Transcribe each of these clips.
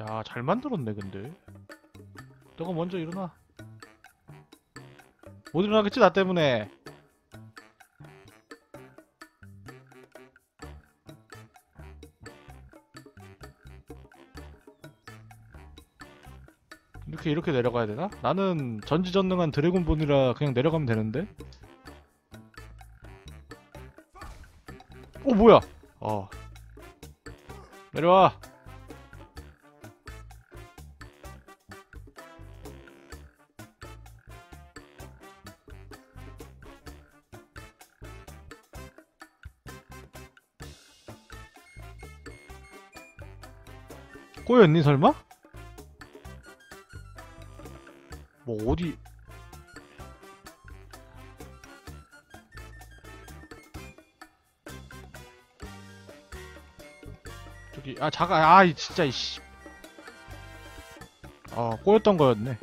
야, 잘 만들었네, 근데. 너가 먼저 일어나. 못 일어나겠지, 나 때문에. 이렇게, 이렇게 내려가야 되나? 나는 전지전능한 드래곤본이라 그냥 내려가면 되는데? 오, 뭐야! 어. 내려와! 꼬였니 설마? 뭐 어디? 저기 아 잠깐 아이 진짜 이씨. 아 꼬였던 거였네.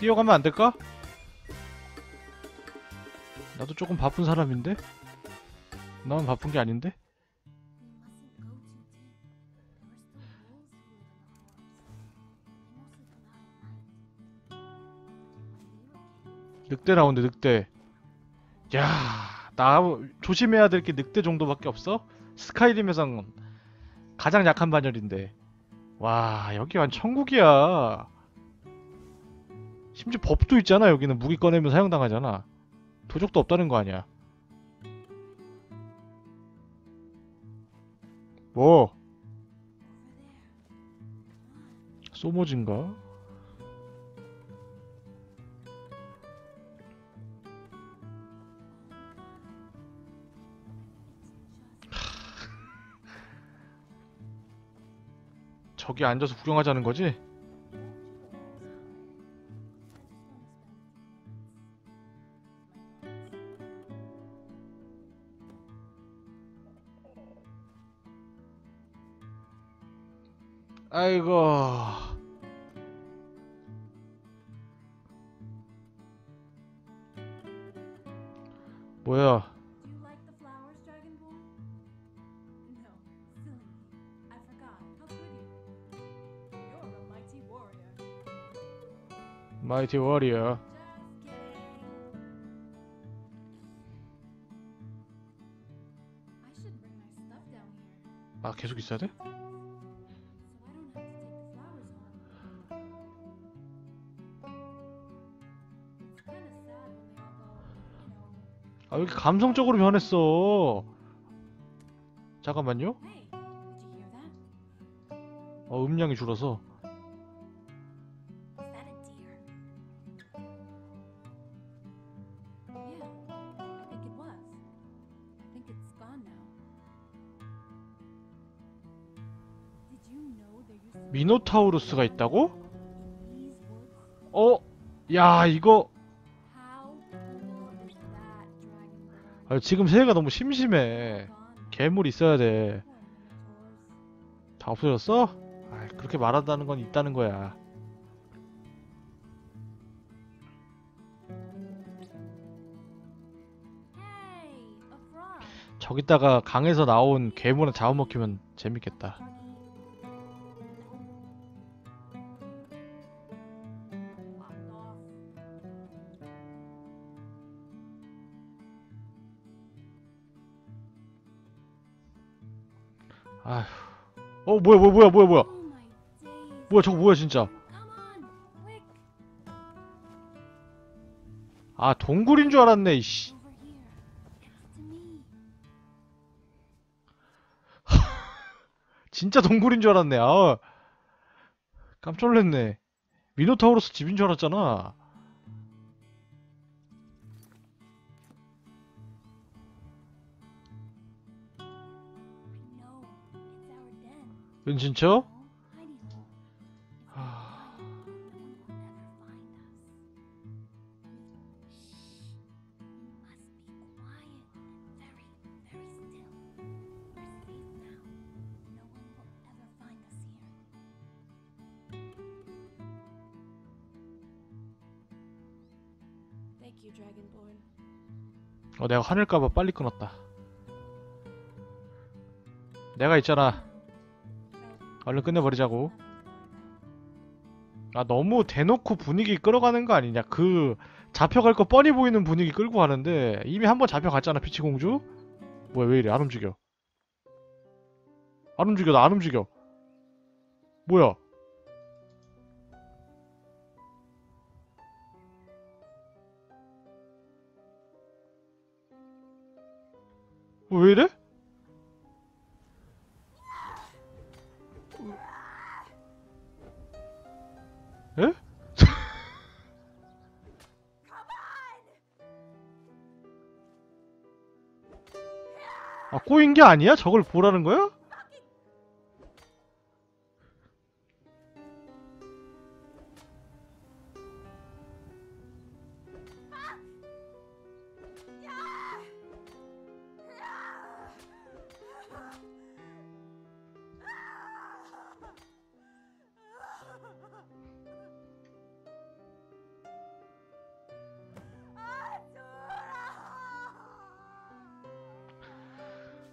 뛰어가면 안 될까? 나도 조금 바쁜 사람인데? 나만 바쁜 게 아닌데 늑대 나온대 늑대. 야 나 조심해야 될 게 늑대 정도밖에 없어? 스카이림에선 가장 약한 반열인데. 와 여기 완 천국이야. 심지어 법도 있잖아 여기는. 무기 꺼내면 사용당하잖아. 도적도 없다는 거 아니야? 뭐? 소모진가? 저기 앉아서 구경하자는 거지? 아이고 뭐야 마이티 워리어 아 계속 있어야 돼? so I don't have to take the flowers home. It's kind of sad when they all go, you know. 아왜 이렇게 감성적으로 변했어 잠깐만요? 어 음량이 줄어서 미노타우루스가 있다고? 어? 야 이거? 아, 지금 새해가 너무 심심해. 괴물 있어야 돼. 다 없어졌어? 아, 그렇게 말한다는 건 있다는 거야. 저기다가 강에서 나온 괴물을 잡아먹히면 재밌겠다. 아휴. 어 뭐야 뭐야 뭐야 뭐야 뭐야. 뭐야 저거 뭐야 진짜. 아 동굴인 줄 알았네 이씨. 진짜 동굴인 줄 알았네. 아 깜짝 놀랐네. 미노타우루스 집인 줄 알았잖아. Dragonborn. 어 내가 화낼까봐 빨리 끊었다. 내가 있잖아. 얼른 끝내버리자고. 아 너무 대놓고 분위기 끌어가는 거 아니냐. 그 잡혀갈 거 뻔히 보이는 분위기 끌고 가는데 이미 한 번 잡혀갔잖아 피치공주. 뭐야 왜 이래? 안 움직여. 안 움직여 나 안 움직여. 뭐야? 어, 왜 이래? 에? 아 꼬인 게 아니야? 저걸 보라는 거야?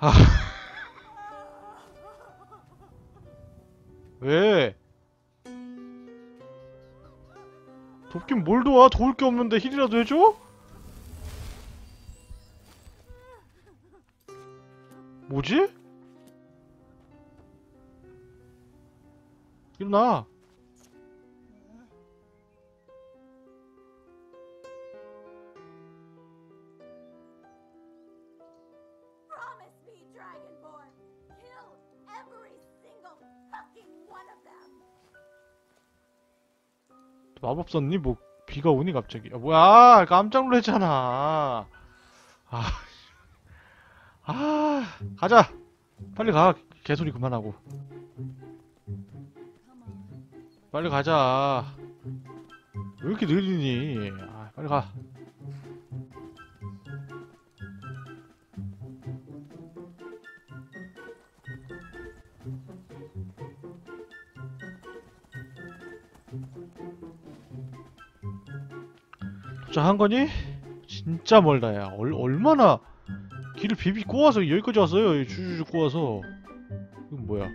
아 왜? 돕긴 뭘 도와? 도울 게 없는데 힐이라도 해줘? 뭐지? 일어나 마법 썼니? 뭐 비가 오니 갑자기. 아, 뭐야 깜짝 놀랐잖아. 아, 아 가자. 빨리 가. 개소리 그만하고. 빨리 가자. 왜 이렇게 느리니? 아, 빨리 가 도착 한 거니? 진짜 멀다 야. 얼, 얼마나 길을 비비 꼬아서 여기까지 왔어요 주주주 꼬아서. 이건 뭐야?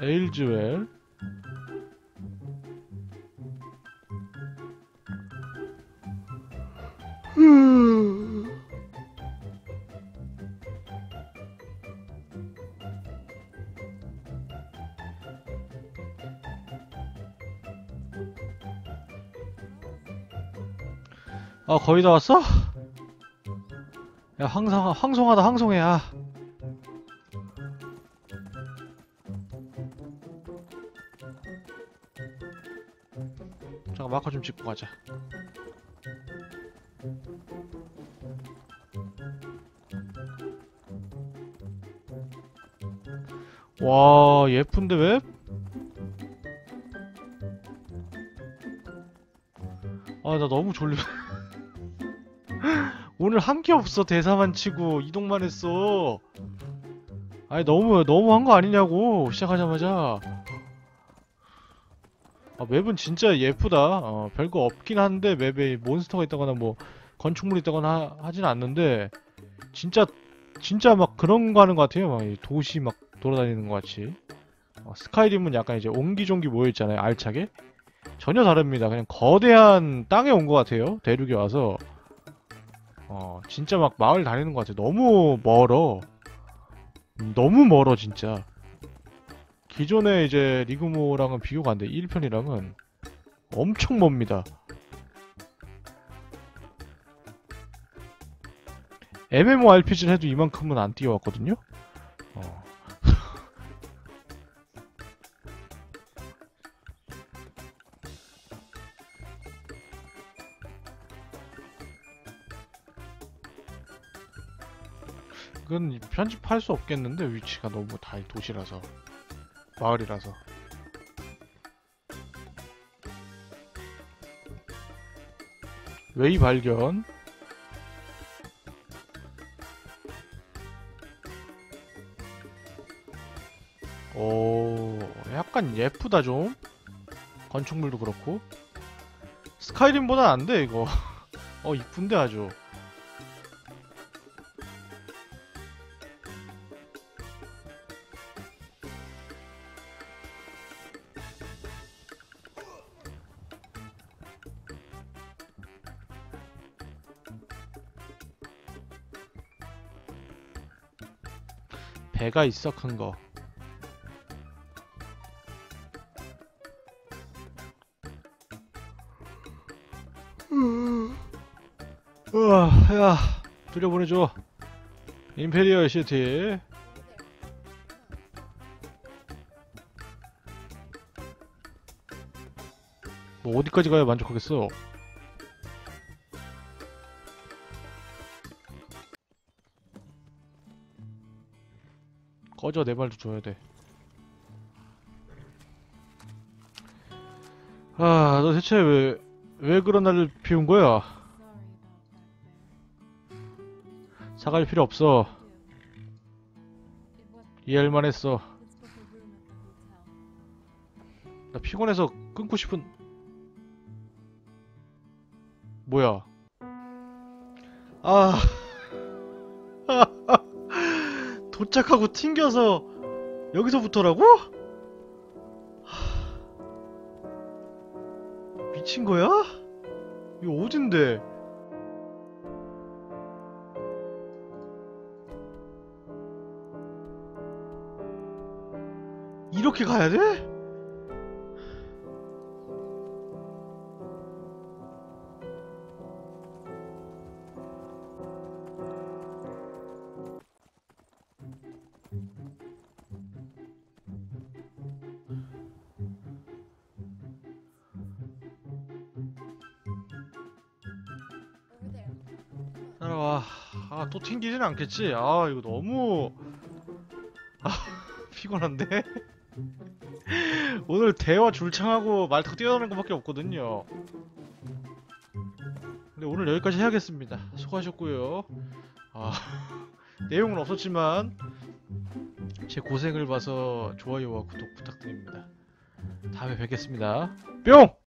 에일즈웰 아 거의 다 왔어? 야 황성 황송하다 황송해 야 잠깐 마커 좀 짚고 가자 와 예쁜데 왜? 아 나 너무 졸려 오늘 한 게 없어? 대사만 치고 이동만 했어. 아니 너무 너무 한 거 아니냐고 시작하자마자. 아 맵은 진짜 예쁘다. 어, 별거 없긴 한데 맵에 몬스터가 있다거나 뭐 건축물이 있다거나 하, 하진 않는데 진짜 진짜 막 그런 거 하는 것 같아요. 막이 도시 막 돌아다니는 것 같이. 어, 스카이림은 약간 이제 옹기종기 모여있잖아요 알차게. 전혀 다릅니다. 그냥 거대한 땅에 온 것 같아요 대륙에 와서 어, 진짜 막 마을 다니는 것 같아. 너무 멀어. 음, 너무 멀어, 진짜. 기존에 이제 리그모랑은 비교가 안 돼. 1편이랑은 엄청 멉니다. MMORPG를 해도 이만큼은 안 뛰어왔거든요? 어. 그건 편집할 수 없겠는데 위치가 너무 다 도시라서. 마을이라서. 웨이 발견. 오 약간 예쁘다 좀. 건축물도 그렇고. 스카이림보다 안돼 이거. 어 이쁜데 아주 배가 있어 큰 거. 우와, 야, 들여보내줘. 임페리얼 시티. 뭐 어디까지 가야 만족하겠어? 꺼져 내 말도 줘야 돼. 아, 너 대체 왜, 왜 그런 날을 피운 거야? 사갈 필요 없어. 이해할 만 했어. 나 피곤해서 끊고 싶은... 뭐야? 아... 도착하고 튕겨서 여기서부터라고? 하... 미친 거야? 이거 어딘데? 이렇게 가야 돼? 따라와. 아, 또 튕기진 않겠지? 아, 이거 너무. 아, 피곤한데? 오늘 대화 줄창하고 말 타고 뛰어다니는 것밖에 없거든요. 근데 오늘 여기까지 해야겠습니다. 수고하셨고요. 아, 내용은 없었지만 제 고생을 봐서 좋아요와 구독 부탁드립니다. 다음에 뵙겠습니다. 뿅!